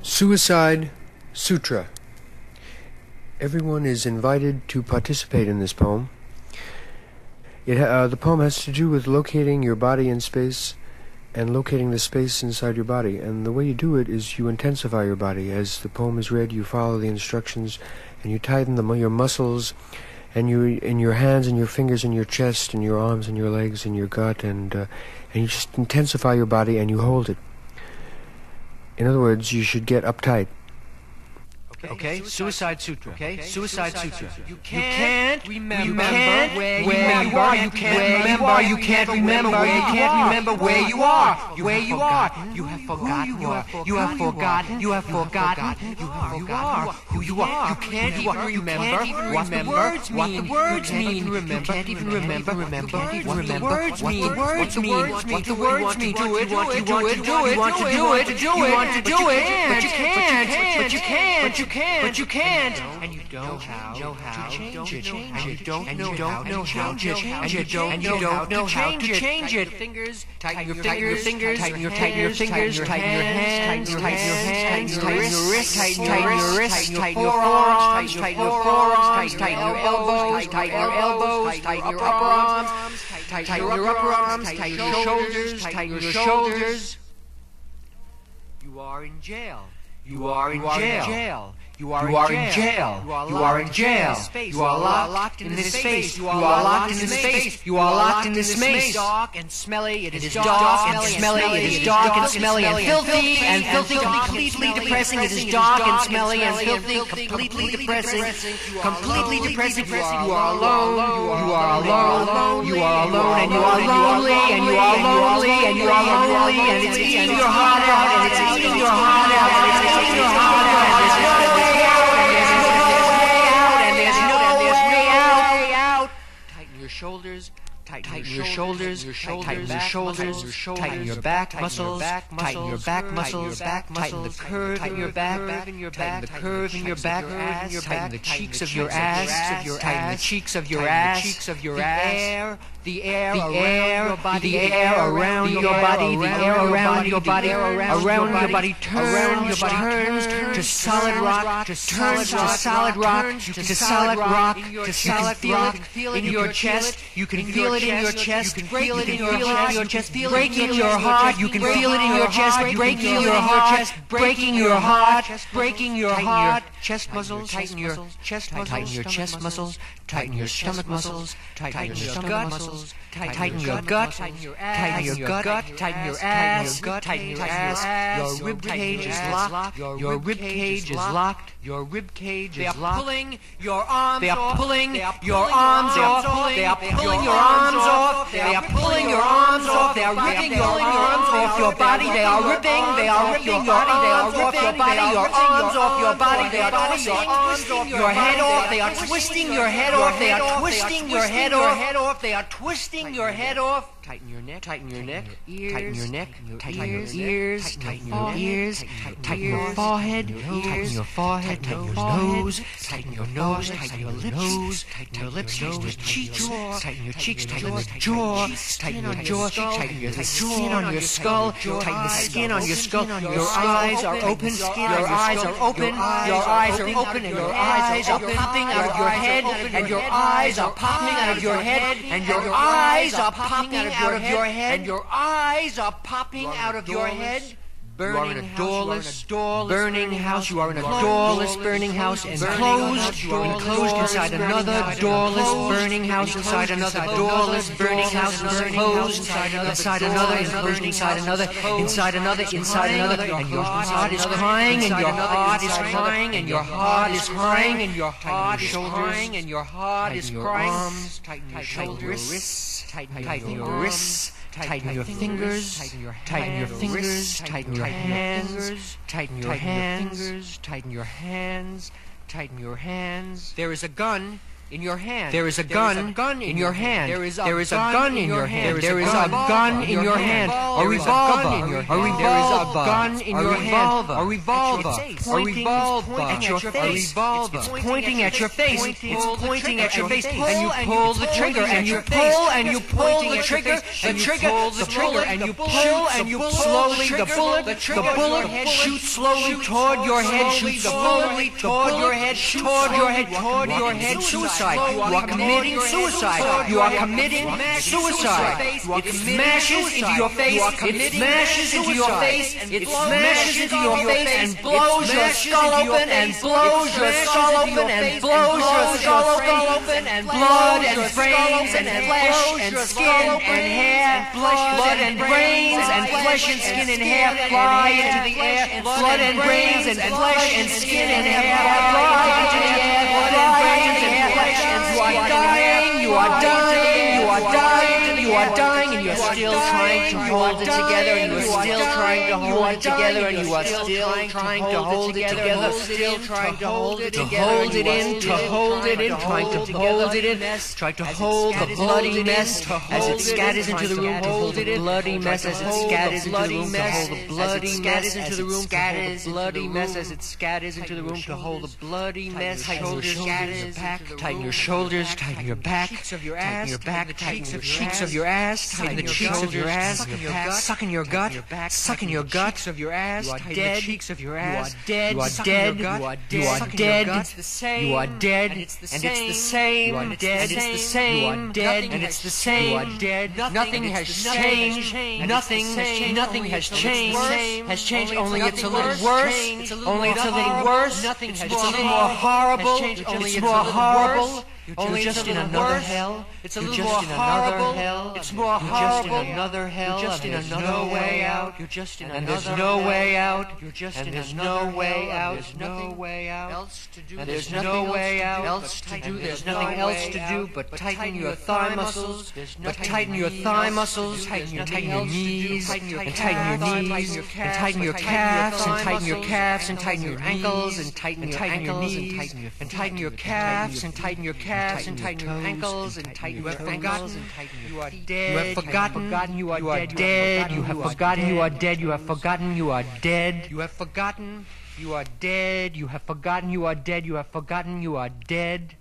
Suicide Sutra. Everyone is invited to participate in this poem. It, uh, the poem has to do with locating your body in space and locating the space inside your body. And the way you do it is you intensify your body. As the poem is read, you follow the instructions and you tighten the, your muscles and you in your hands and your fingers and your chest and your arms and your legs and your gut and uh, and you just intensify your body and you hold it. In other words, you should get uptight. Okay, okay. Suicide Sutra. Okay, Suicide Sutra. You can't remember where where you you are. You You can't remember. You can't remember. You can't remember where you are. Where you are. You have forgotten. you are. You have forgotten. You have forgotten. You have forgotten who you are. You can't even remember what the words mean. What the words mean. You can't even remember. Remember. Remember what the words mean. What the words mean. Do it. Do it. Do it. Do it. You want to do it. Do it. You want to do it. But you can't. But you can't. But you can't. But you can't. And you don't know how to change it. And you don't know how to change it. And you don't know how to change it. Fingers. Tighten your fingers, tighten your tighten your fingers, tighten your hands, tighten your hands, tighten your wrists, tighten your wrists, tighten your forearms, tighten your forearms, tighten your elbows, tighten your elbows, tighten your upper arms, tighten your upper arms, tighten your shoulders, tighten your shoulders. You are in jail. You are in jail. You are, You are in jail. You are in jail. You are locked in this space. You are locked in this space. You are locked in this It is space. dark and smelly. It is dark and smelly. It is dark and smelly and filthy and filthy, completely depressing. It is dark and smelly and filthy, completely depressing, completely depressing. You are alone. You are alone. You are alone, and you are lonely, and you are lonely, and you are lonely, and it's eating your heart out, and it's eating your heart out, and it's eating your heart out, and there's shoulders. Tighten your shoulders, your shoulders, tighten your shoulders, your shoulders, tighten your back muscles, tighten your back muscles, tighten the curve in your back, tighten the curve in your back, tighten the cheeks of your ass, tighten the cheeks of your ass, cheeks of your ass, the air, the air, the air around your body, the air around your body, around your body turns, turns to solid rock, to turns to solid rock, to solid rock, to solid rock in your chest. You can feel it in your chest. You can feel it in your chest. Breaking your heart. You can feel it in your chest. Breaking your heart. Breaking your heart. Breaking your heart. Chest muscles. Tighten your chest muscles. Tighten your chest muscles. Tighten your stomach muscles. Tighten your stomach muscles. Tighten your gut. Tighten your gut. Tighten your ass. Tighten your ass. Your rib cage is locked. Your rib cage is locked. Your rib cage They is are locked. pulling your arms They are pulling They are your pulling arms your off. off. They are pulling your arms off. They are pulling your arms off. They are ripping your arms off your body. They are ripping. They are ripping your body. They are ripping your body. Your arms off your body. They are twisting your head off. They are twisting your head off. They are twisting your head off. They are twisting your head off. Tighten your neck. Tighten your neck. Tighten your neck. Tighten your ears. Tighten your ears. Tighten your forehead. Tighten your forehead. Tighten your nose. Tighten your nose. Tighten your lips. Tighten your lips. Tighten your cheeks. Tighten your cheeks. Tighten the jaw. Tighten your jaw. Tighten the skin on your skull. Tighten the skin on your skull. Your eyes are open. Your eyes are open. Your eyes are open, and your eyes are popping out of your head. And your eyes are popping out of your head. And your eyes are popping out of your head. And your eyes are popping out of your head. Burning doorless, burning house. You are in a doorless burning house, and enclosed, enclosed inside another doorless burning house, inside another doorless burning house, enclosed inside another, inside another enclosed inside another, inside another, inside another, and your heart is crying, and your heart is crying, and your heart is crying, and your heart is crying, and your heart is crying. Tighten your shoulders, tighten your wrists. Tighten your fingers, tighten your fingers, tighten your hands, tighten your hands, tighten your hands, tighten your hands. There is a gun in your hand. There is a gun, in your hand. There is a gun in your hand. There is a gun in your hand. A There is a gun revolver. in your A hand. revolver. gun in A your revolver. hand. A revolver. A revolver. at your A face. revolver. It's pointing at your face. It's pointing at your face. And you pull the trigger. and you pull and you pull the trigger, the And trigger, the trigger. And you pull and you slowly the bullet. the bullet shoots slowly toward your head. Shoots slowly toward your head. Toward your head. Toward your head. Suicide. You are committing suicide. You are committing suicide. It smashes into your face. It smashes into your face. It smashes into your face and blows your skull open and blows your skull open and blows your skull open and blood and brains and flesh and skin and hair, blood and brains and flesh and skin and hair fly into the air. Blood and brains and flesh and skin and hair. fly into the air. Dying. You are dying. You are dying. You are dying, and you're still trying to hold it together, and you are still trying to hold it together, and you are still trying to hold it together, still trying to hold it together, hold it in, to hold it in, trying to hold it in, trying to hold the bloody mess as it scatters into the room, to hold the bloody mess as it scatters into the room, to hold the bloody mess into the room, scatters bloody mess. as it scatters into the room, to hold the bloody mess, shoulders. back, tighten your shoulders, tighten your back, tighten your back, tighten your cheeks of your ass, tighten the cheeks of your ass, sucking your gut, sucking your guts of your ass, you are dead, cheeks of your ass, you are dead, you are dead, you are dead, it's the same, you are dead, and it's the same, you are dead, it's the same, you are dead, and it's the same, you are dead, nothing has changed, nothing, nothing has changed, has changed, only it's a little worse, only it's a little worse, nothing has, it's a little more horrible, it's more horrible, only just in another hell. It's a little more horrible. Hell. It's more horrible. You're just in another hell. You're just in another no hell. way out. You're just in and there's no way out. You're just in there's no way out. There's no way out. Else to do. And there's no way out. Else to do. There's nothing else to do but tighten your thigh muscles. But tighten your thigh muscles. Tighten your tighten your knees. And tighten your knees. And tighten your calves. And tighten your calves. And tighten your ankles. And tighten your ankles. And tighten your calves. And tighten your calves calves and tighten your ankles and tighten your ankles and tighten you are dead. You have forgotten. You are dead. You have forgotten. You are dead. You have forgotten. You are dead. You have forgotten. You are dead. You have forgotten. You are dead. You have forgotten. You are dead.